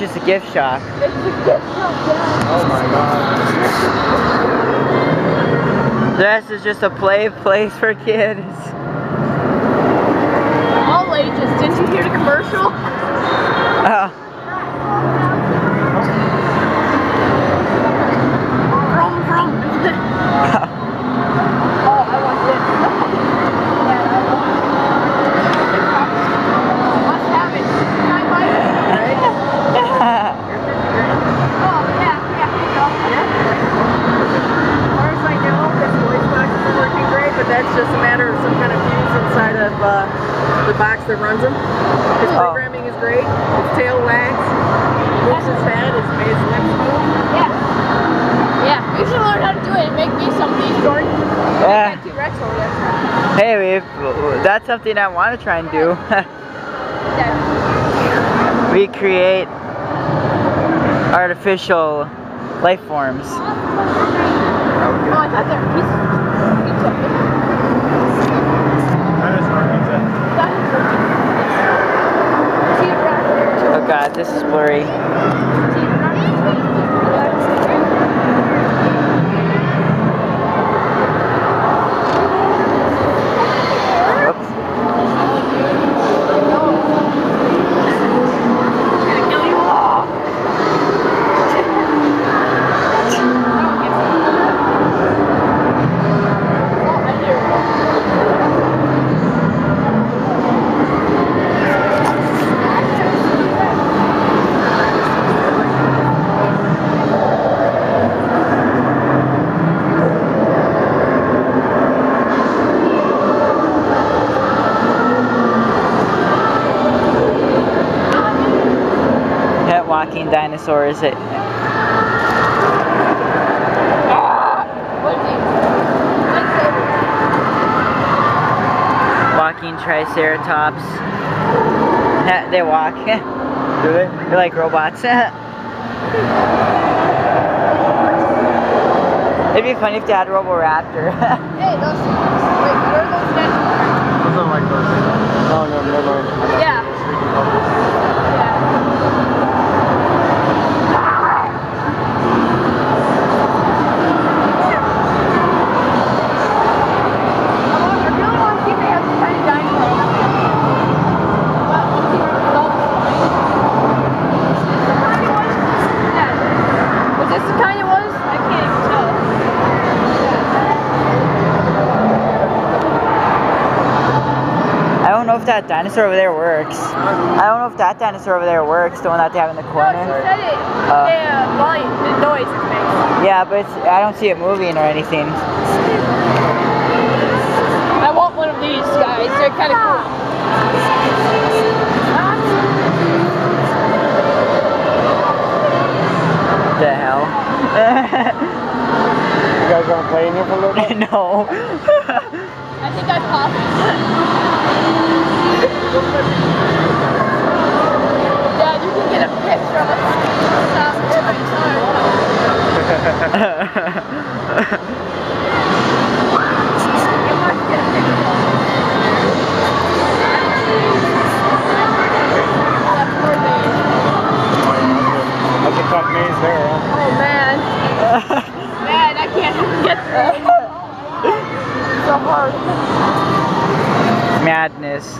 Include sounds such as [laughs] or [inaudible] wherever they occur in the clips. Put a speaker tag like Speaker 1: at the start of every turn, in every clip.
Speaker 1: just a gift shop.
Speaker 2: It's a gift shop, yeah.
Speaker 3: Oh my god.
Speaker 1: Rest is just a play place for kids.
Speaker 2: All ages. Didn't you hear the commercial?
Speaker 1: Oh,
Speaker 2: Vroom, vroom. oh, I want this. Yeah, I want it. Must have it. Can I buy it? Right? Oh, yeah, yeah, here you go.
Speaker 4: As far as I know, this voice box is working great, but that's just a matter of some kind of fuse inside of uh, the box that runs them. His
Speaker 1: Oh.
Speaker 4: programming is great. His tail wags, moves his head, his, his lips move.
Speaker 2: Yeah. Yeah, you should learn how to do it and make me some of these, Jordan.
Speaker 1: yeah.
Speaker 2: T-Rex over there.
Speaker 1: Hey, we that's something I want to try and do.
Speaker 2: Yeah. [laughs]
Speaker 1: Recreate artificial life forms.
Speaker 2: Oh, I thought there were pieces. Pizza.
Speaker 3: Dinosaur pizza.
Speaker 2: T-Rex.
Speaker 1: Oh god, this is blurry. Dinosaurs. It, walking triceratops. [laughs] They walk. [laughs]
Speaker 3: Do they?
Speaker 1: They're like robots. [laughs] It'd be funny if they had a Roboraptor.
Speaker 2: Hey, those. Wait, where are those guys?
Speaker 3: Those are like those. No, no, never mind. I got
Speaker 2: Yeah.
Speaker 3: the freaking bubbles.
Speaker 2: Yeah. I want- I really want to see if they have some kind of dinosaur. Well, let's see where it goes. Is this the kind it was? Yeah. Was this the kind it was? I can't even tell.
Speaker 1: I don't know if that dinosaur over there works. I don't know if that dinosaur over there works, the one that they have in the
Speaker 2: No, she
Speaker 1: corner.
Speaker 2: said it. The uh, volume, the noise it makes.
Speaker 1: Yeah, but it's, I don't see it moving or anything.
Speaker 2: I want one of these guys. They're kind of cool.
Speaker 1: The hell?
Speaker 3: You guys want to play in here for a little bit? [laughs]
Speaker 1: no.
Speaker 2: I think I popped. Dad, you can get a picture of us. Stop. I'm. You must get a. That's where they-
Speaker 3: That's a tough maze there, huh?
Speaker 2: Oh man, man, I can't even get through. so hard.
Speaker 1: madness.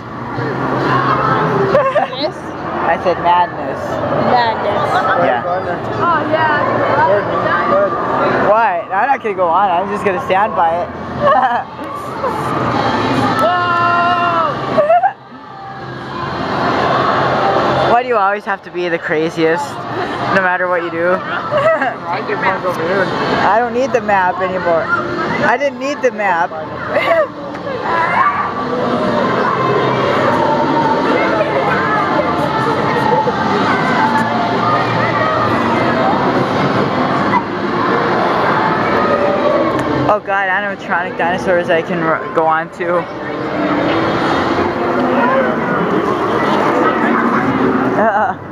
Speaker 2: This
Speaker 1: I said madness.
Speaker 2: madness.
Speaker 1: Yeah.
Speaker 2: Oh yeah.
Speaker 1: What? I'm not gonna go on. I'm just gonna stand by it.
Speaker 2: Whoa!
Speaker 1: Why do you always have to be the craziest? No matter what you do.
Speaker 3: I can park over here.
Speaker 1: I don't need the map anymore. I didn't need the map. [laughs] animatronic dinosaurs I can go on to. [laughs] Uh,